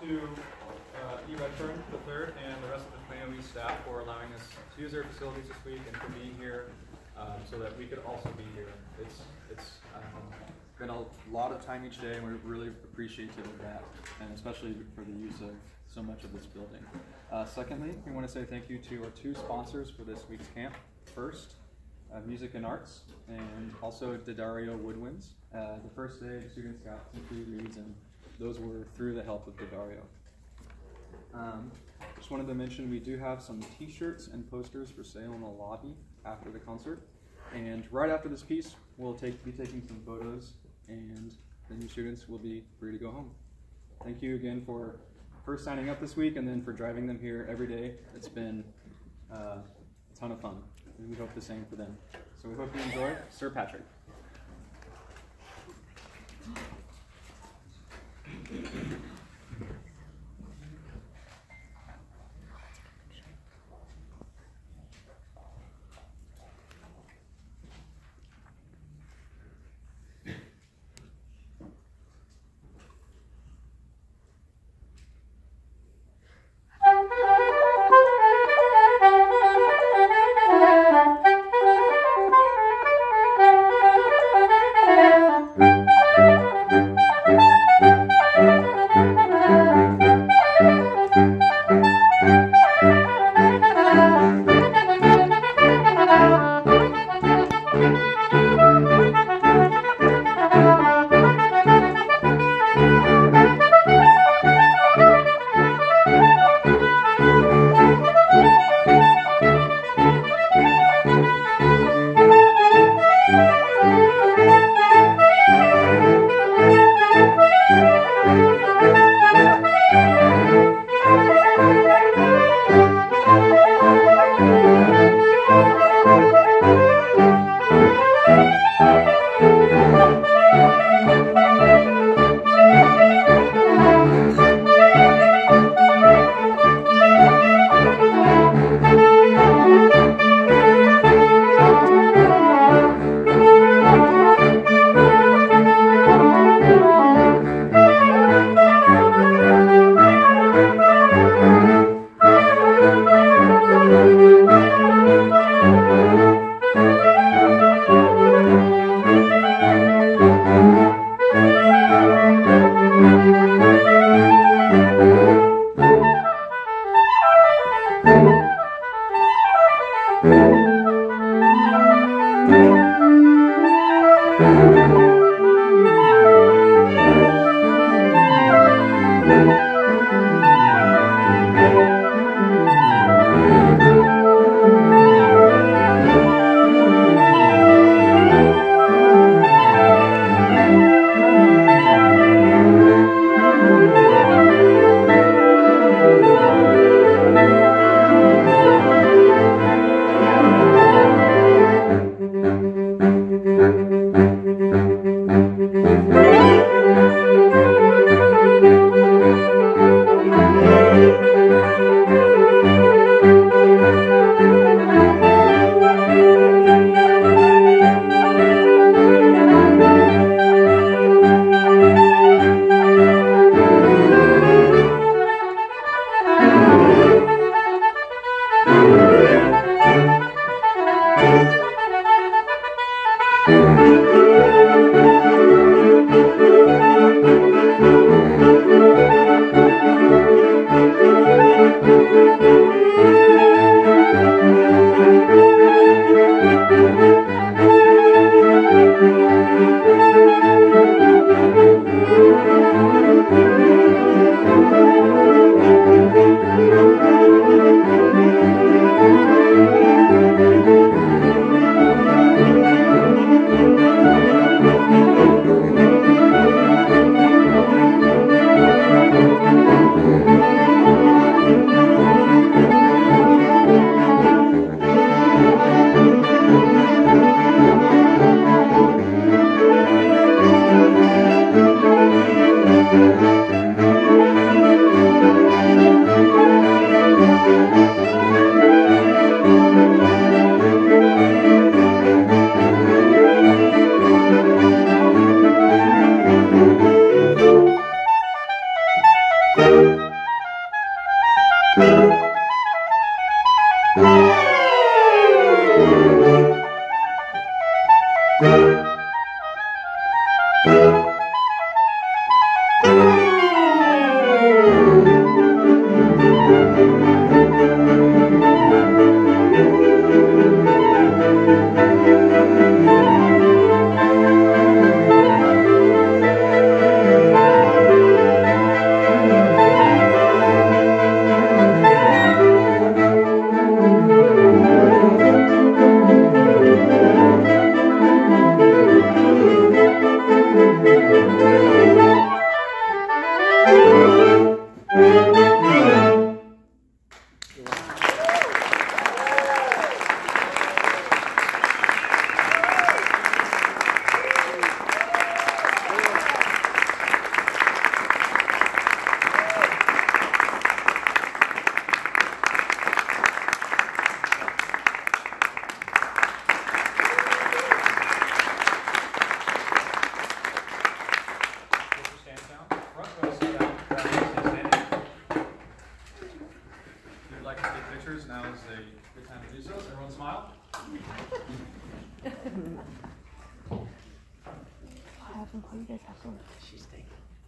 to uh, Kern III and the rest of the Plano staff for allowing us to use their facilities this week and for being here um, so that we could also be here. It's, it's um, been a lot of time each day and we're really appreciative of that and especially for the use of so much of this building. Uh, secondly, we want to say thank you to our two sponsors for this week's camp. First, uh, Music and Arts, and also D'Addario Woodwinds. Uh, the first day, students got some free reeds, and those were through the help of D'Addario. Um, just wanted to mention we do have some T-shirts and posters for sale in the lobby after the concert, and right after this piece, we'll take be taking some photos, and the new students will be free to go home. Thank you again for first signing up this week, and then for driving them here every day. It's been uh, a ton of fun and we hope the same for them. So we hope you enjoy Sir Patrick. Thank you. Get some she's thinking.